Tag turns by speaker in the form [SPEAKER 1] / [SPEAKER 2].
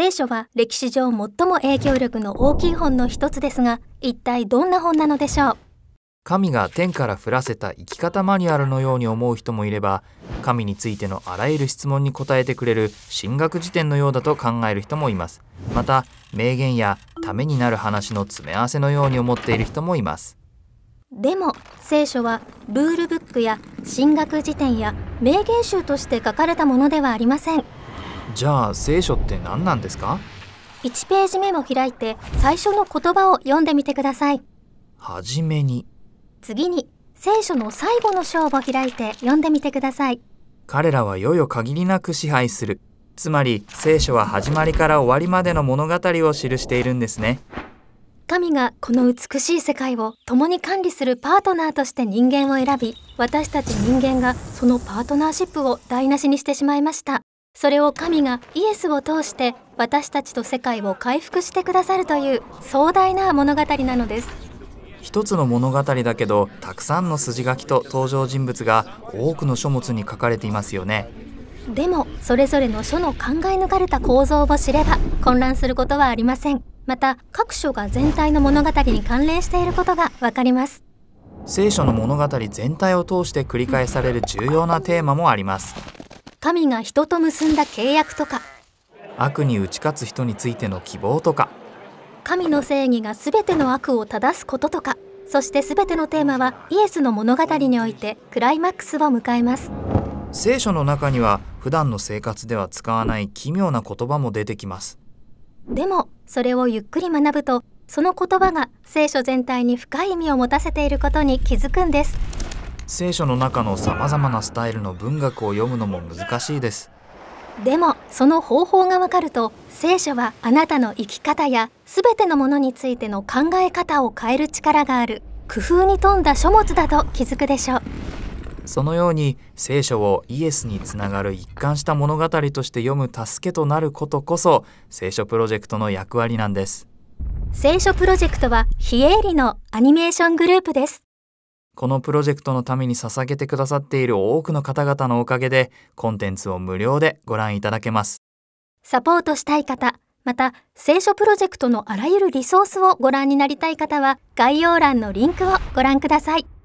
[SPEAKER 1] 聖書は歴史上最も影響力の大きい本の一つですが一体どんな本なのでしょう？
[SPEAKER 2] 神が天から降らせた生き方マニュアルのように思う人もいれば神についてのあらゆる質問に答えてくれる神学辞典のようだと考える人もいます。また名言やためになる話の詰め合わせのように思っている人もいます。
[SPEAKER 1] でも聖書はルールブックや神学辞典や名言集として書かれたものではありません
[SPEAKER 2] じゃあ聖書って何なんですか
[SPEAKER 1] ？1ページ目も開いて最初の言葉を読んでみてください。
[SPEAKER 2] はじめに。
[SPEAKER 1] 次に聖書の最後の章を開いて読んでみてください。
[SPEAKER 2] 彼らは世々限りなく支配する。つまり聖書は始まりから終わりまでの物語を記しているんですね。
[SPEAKER 1] 神がこの美しい世界を共に管理するパートナーとして人間を選び私たち人間がそのパートナーシップを台無しにしてしまいましたそれを神がイエスを通して私たちと世界を回復してくださるという壮大な物語なのです。
[SPEAKER 2] 一つの物語だけどたくさんの筋書きと登場人物が多くの書物に書かれていますよね。
[SPEAKER 1] でもそれぞれの書の考え抜かれた構造を知れば混乱することはありません。また各書が全体の物語に関連していることがわかります。
[SPEAKER 2] 聖書の物語全体を通して繰り返される重要なテーマもあります
[SPEAKER 1] 神が人と結んだ契約とか。
[SPEAKER 2] 悪に打ち勝つ人についての希望とか。
[SPEAKER 1] 神の正義が全ての悪を正すこととか。そして全てのテーマはイエスの物語においてクライマックスを迎えます。
[SPEAKER 2] 聖書の中には普段の生活では使わない奇妙な言葉も出てきます。
[SPEAKER 1] でもそれをゆっくり学ぶとその言葉が聖書全体に深い意味を持たせていることに気づくんです
[SPEAKER 2] 聖書の中のさまざまなスタイルの文学を読むのも難しいです。
[SPEAKER 1] でもその方法がわかると聖書はあなたの生き方や全てのものについての考え方を変える力がある工夫に富んだ書物だと気づくでしょう。
[SPEAKER 2] そのように聖書をイエスにつながる一貫した物語として読む助けとなることこそ聖書プロジェクトの役割なんです。
[SPEAKER 1] 聖書プロジェクトは非営利のアニメーショングループです
[SPEAKER 2] このプロジェクトのために捧げてくださっている多くの方々のおかげでコンテンツを無料でご覧いただけます。
[SPEAKER 1] サポートしたい方また聖書プロジェクトのあらゆるリソースをご覧になりたい方は概要欄のリンクをご覧ください。